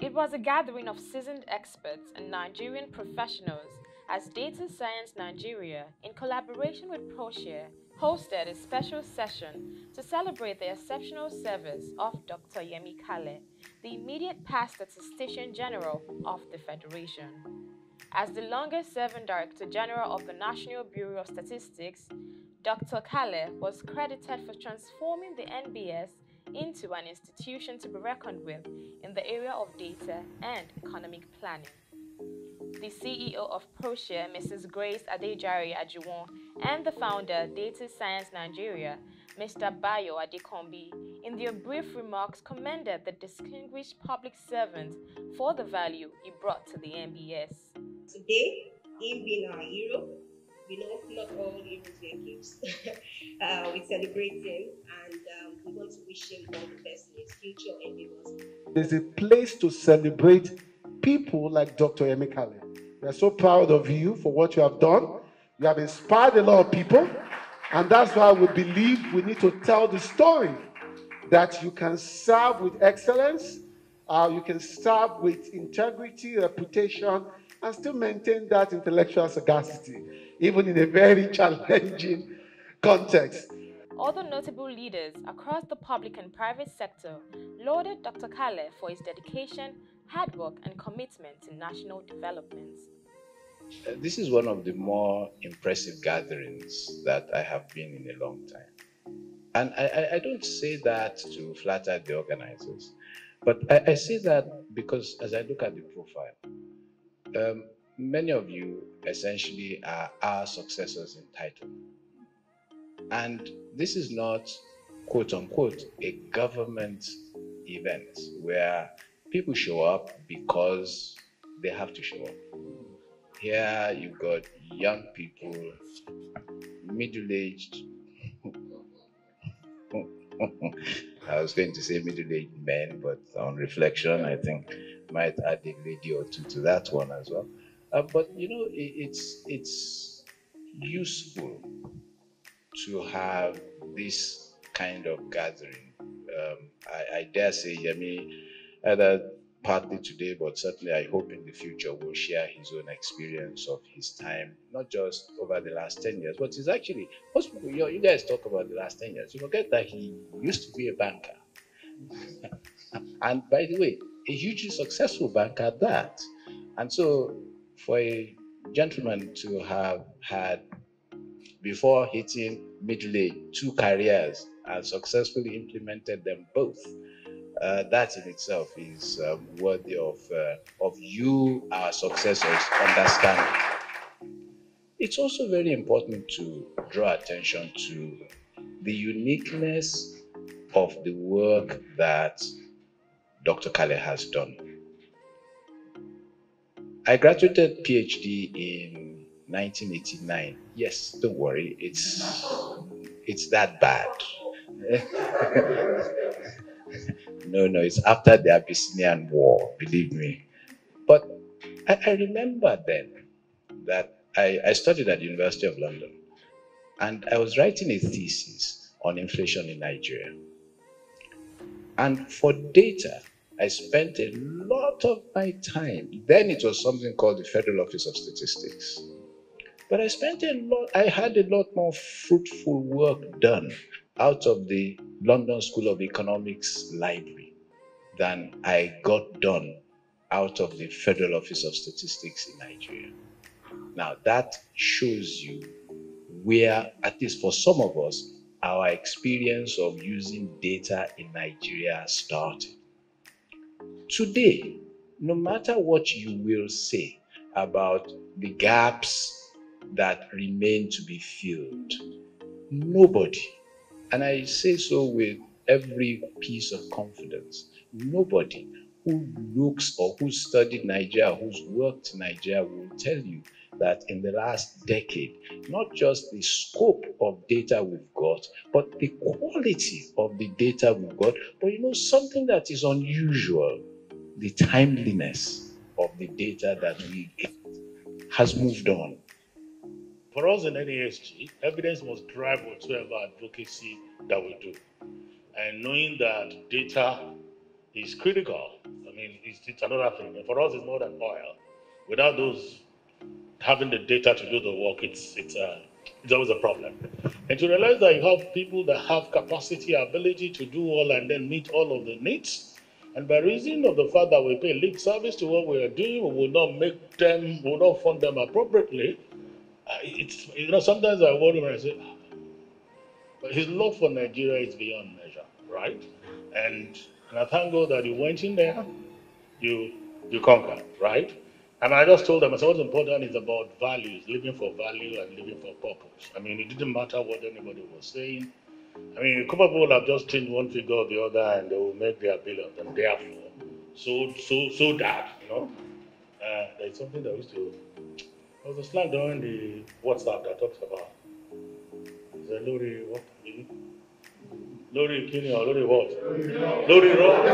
It was a gathering of seasoned experts and Nigerian professionals as Data Science Nigeria, in collaboration with ProShare, hosted a special session to celebrate the exceptional service of Dr. Yemi Kale, the immediate past statistician general of the Federation. As the longest serving Director General of the National Bureau of Statistics, Dr. Kale was credited for transforming the NBS into an institution to be reckoned with in the area of data and economic planning the CEO of ProShare, Mrs. Grace Adejare Ajuwon, and the founder, Data Science Nigeria, Mr. Bayo Adekanmbi, in their brief remarks commended the distinguished public servant for the value he brought to the NBS. Today, him being our hero, we know not all heroes wear capes. uh, we celebrate him and um, we want to wish him all the best in his future endeavors. There's a place to celebrate people like Dr. Yemi Kale. We are so proud of you for what you have done. You have inspired a lot of people, and that's why we believe we need to tell the story that you can serve with excellence, uh, you can serve with integrity, reputation, and still maintain that intellectual sagacity, even in a very challenging context. Other notable leaders across the public and private sector lauded Dr. Kale for his dedication hard work, and commitment to national development. Uh, this is one of the more impressive gatherings that I have been in a long time. And I, I don't say that to flatter the organizers, but I, I, say that because as I look at the profile, um, many of you essentially are our successors in title. And this is not, quote unquote, a government event where people show up because they have to show up. Here you've got young people, middle aged. I was going to say middle aged men, but on reflection, I think might add a lady or two to that one as well. Uh, but you know, it, it's it's useful to have this kind of gathering. Um, I, I, dare say, Yemi either partly today, but certainly I hope in the future will share his own experience of his time, not just over the last 10 years, but he's actually, most people, you, know, you guys talk about the last 10 years, you forget that he used to be a banker. and by the way, a hugely successful banker at that. And so for a gentleman to have had, before hitting middle age, two careers and successfully implemented them both, uh, that in itself is um, worthy of, uh, of you, our successors, understanding. It's also very important to draw attention to the uniqueness of the work that Dr. Kale has done. I graduated PhD in 1989. Yes, don't worry, it's it's that bad. No, no, it's after the Abyssinian War, believe me. But I, I remember then that I, I studied at the University of London and I was writing a thesis on inflation in Nigeria. And for data, I spent a lot of my time. Then it was something called the Federal Office of Statistics. But I spent a lot, I had a lot more fruitful work done out of the London School of Economics library than I got done out of the Federal Office of Statistics in Nigeria. Now, that shows you where, at least for some of us, our experience of using data in Nigeria started. Today, no matter what you will say about the gaps that remain to be filled, nobody and I say so with every piece of confidence. Nobody who looks or who studied Nigeria, who's worked in Nigeria, will tell you that in the last decade, not just the scope of data we've got, but the quality of the data we've got, but you know, something that is unusual, the timeliness of the data that we get has moved on. For us in NESG, evidence must drive whatsoever advocacy that we do. And knowing that data is critical, I mean, it's, it's another thing. And for us, it's more than oil. Without those having the data to do the work, it's it's uh, it's always a problem. And to realize that you have people that have capacity, ability to do all and then meet all of the needs. And by reason of the fact that we pay lip service to what we are doing, we will not make them, we will not fund them appropriately. It's you know sometimes I worry when I say, but his love for Nigeria is beyond measure, right? And and I thank God that you went in there, you you conquered, right? And I just told them, I said, what's important is about values, living for value and living for purpose. I mean, it didn't matter what anybody was saying. I mean, a couple of people have just changed one figure or the other and they will make their billions. And therefore, so, so, so that, you know, uh, there's something that we used to, was a slang during the WhatsApp that talks about, that Lori, what? Lori Kini or Lori what? Lori Rock?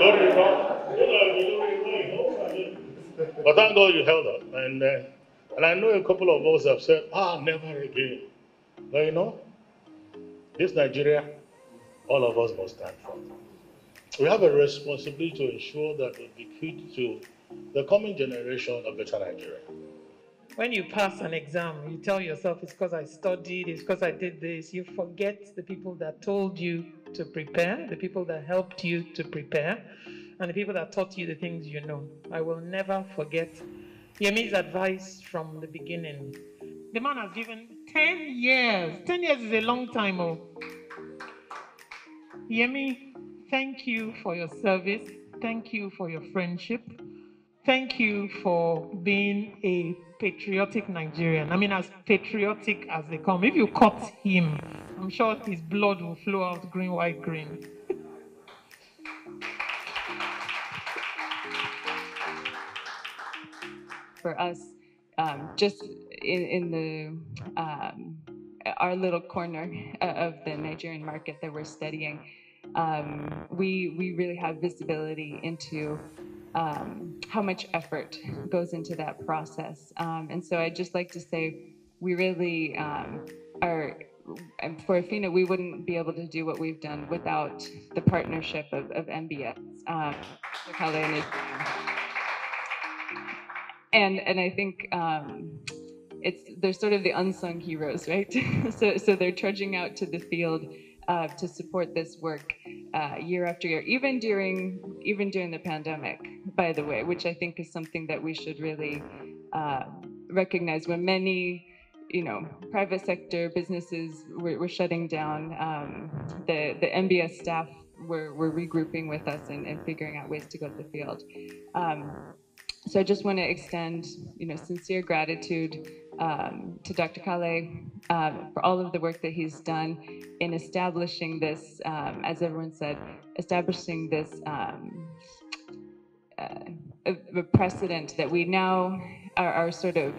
Lori Rock? But thank God you held up. And, uh, and I know a couple of us have said, ah, never again. But you know, this Nigeria, all of us must stand for. We have a responsibility to ensure that we bequeath to the coming generation a better Nigeria. When you pass an exam, you tell yourself it's because I studied, it's because I did this. You forget the people that told you to prepare, the people that helped you to prepare and the people that taught you the things you know. I will never forget Yemi's advice from the beginning. The man has given 10 years. 10 years is a long time. Oh. Yemi, thank you for your service. Thank you for your friendship. Thank you for being a patriotic Nigerian. I mean, as patriotic as they come. If you cut him, I'm sure his blood will flow out green, white, green. for us, um, just in, in the um, our little corner of the Nigerian market that we're studying, um, we we really have visibility into um, how much effort goes into that process. Um, and so I'd just like to say we really um, are for EFInA, we wouldn't be able to do what we've done without the partnership of, of NBS. Um, and and I think um, it's they're sort of the unsung heroes, right? so so they're trudging out to the field uh, to support this work uh, year after year, even during even during the pandemic, by the way, which I think is something that we should really uh, recognize. When many you know, private sector businesses were, were shutting down. Um, the the NBS staff were, were regrouping with us and, and figuring out ways to go to the field. Um, so I just want to extend, you know, sincere gratitude um, to Dr. Kale um, for all of the work that he's done in establishing this, um, as everyone said, establishing this um, uh, a, precedent that we now are, are, sort of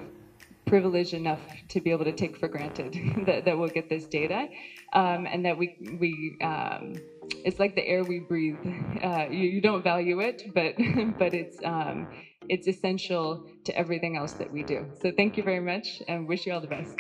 privileged enough to be able to take for granted that, that we'll get this data um, and that we we um, it's like the air we breathe. Uh, you, you, don't value it, but but it's um, it's essential to everything else that we do. So thank you very much and wish you all the best.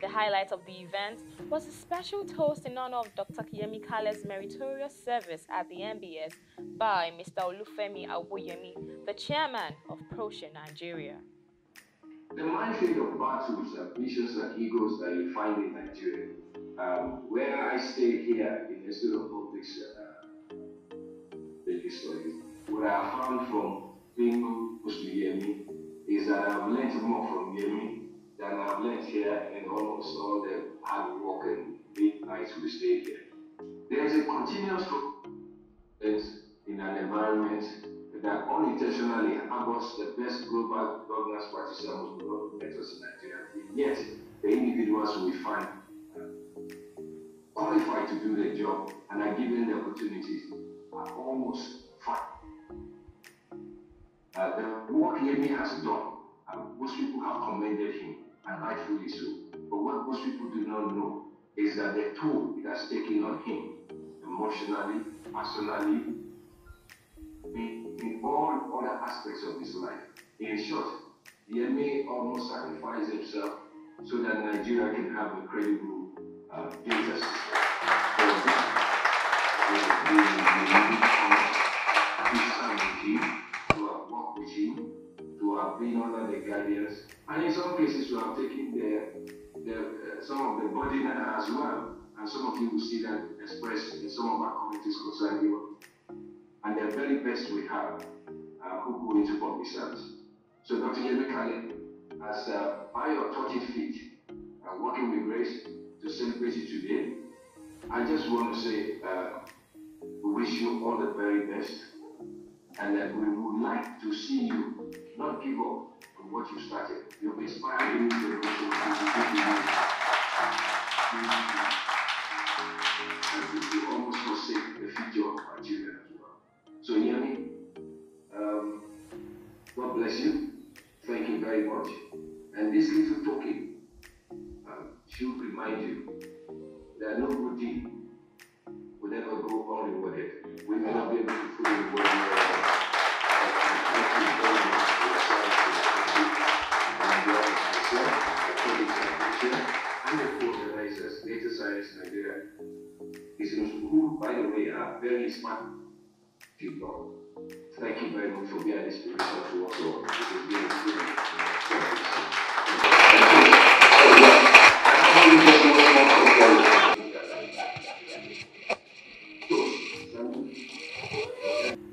The highlight of the event was a special toast in honor of Dr. Kiyemi Kale's meritorious service at the NBS by Mr. Olufemi Awoyemi, the chairman of ProShare Nigeria. The minefield of battles, ambitions, and egos that you find in Nigeria, um, where I stay here in the Institute of Public uh, Studies, what I have found from being close to is that I've learned more from Yemi than I've learned here in almost all the hard work and midnights we stay here. There is a continuous in an environment that unintentionally harbors the best global governance practices and most in Nigeria. Yet, the individuals we find qualified to do the job and are given the opportunities are almost. Uh, the work Yemi has done, most people have commended him, and rightfully so. But what most people do not know is that the toll it has taken on him, emotionally, personally, in, in all other aspects of his life. In short, Yemi almost sacrificed himself so that Nigeria can have a credible uh, data system the, regime, to have been under the guidance, and in some cases to have taken the, the, uh, some of the burden as well. And some of you will see that expressed in some of our communities concerning you. And the very best we have uh, who go into public service. So Dr. Yemi Kale, as uh, by your 30 feet, uh, working with Grace to celebrate you today, I just want to say uh, we wish you all the very best and that we would like to see you not give up on what you started. You've inspired are very smart people. Thank you very much for being an inspiration to us all. It has been a experience.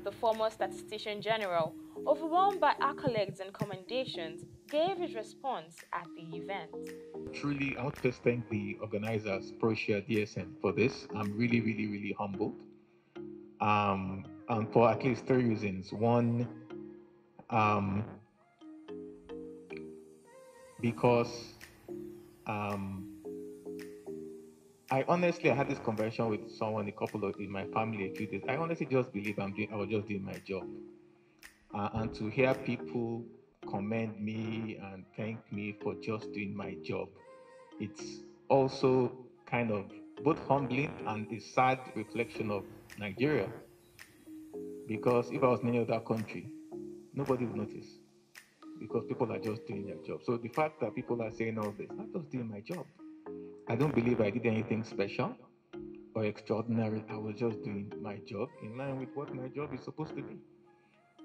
The former statistician general, overwhelmed by accolades and commendations, gave his response at the event. Truly, I want to thank the organizers, ProShare DSN, for this. I'm really, really, really humbled. Um, and for at least three reasons. One, um, because um, I honestly I had this conversation with someone, a couple of in my family a few days. I honestly just believe I'm doing, I was just doing my job, uh, and to hear people commend me and thank me for just doing my job, it's also kind of both humbling and a sad reflection of Nigeria. Because if I was in any other country, nobody would notice. Because people are just doing their job. So the fact that people are saying all this, I'm just doing my job. I don't believe I did anything special or extraordinary. I was just doing my job in line with what my job is supposed to be.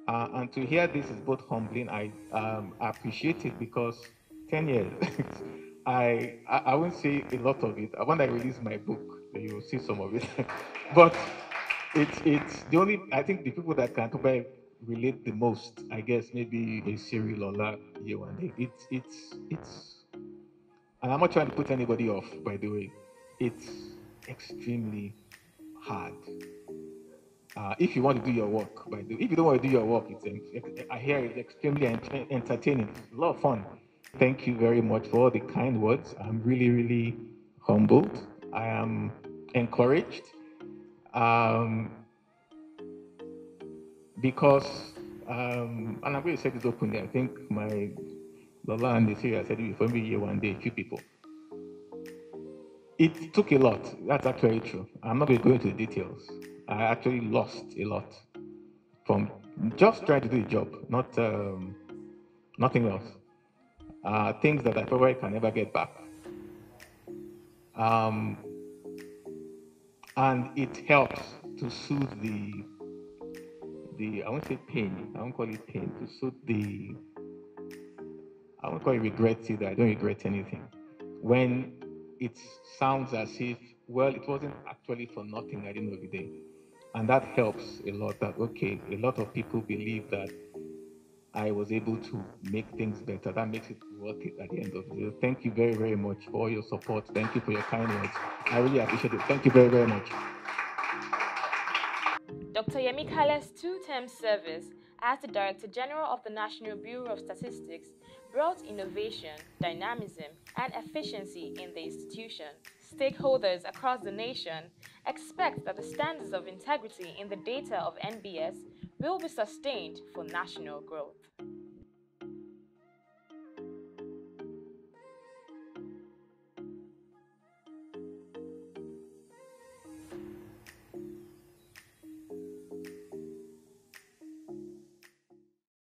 Uh, and to hear this is both humbling. I um, appreciate it because 10 years, I, I I won't say a lot of it. When I release my book, you will see some of it. but it's it's the only I think the people that can probably relate the most, I guess maybe a Cyril or La Yewande. It's it's it's and I'm not trying to put anybody off, by the way. It's extremely hard. Uh, if you want to do your work, by the if you don't want to do your work, it's I hear it's extremely ent- entertaining, it's a lot of fun. Thank you very much for all the kind words. I'm really, really humbled. I am encouraged um, because, um, and I'm going to say this openly, I think my Lola and the Syria said it before me here one day, few people. It took a lot. That's actually true. I'm not going to go into the details. I actually lost a lot from just trying to do the job, not um, nothing else. Uh, things that I probably can never get back. Um, and it helps to soothe the the I won't say pain, I won't call it pain, to soothe the I won't call it regret either. I don't regret anything. When it sounds as if, well, it wasn't actually for nothing the end of the day. And that helps a lot that okay, a lot of people believe that I was able to make things better. That makes it worth it at the end of the day. Thank you very, very much for all your support. Thank you for your kind words. I really appreciate it. Thank you very, very much. Dr. Yemi Kale's two-term service as the Director General of the National Bureau of Statistics brought innovation, dynamism, and efficiency in the institution. Stakeholders across the nation expect that the standards of integrity in the data of NBS will be sustained for national growth.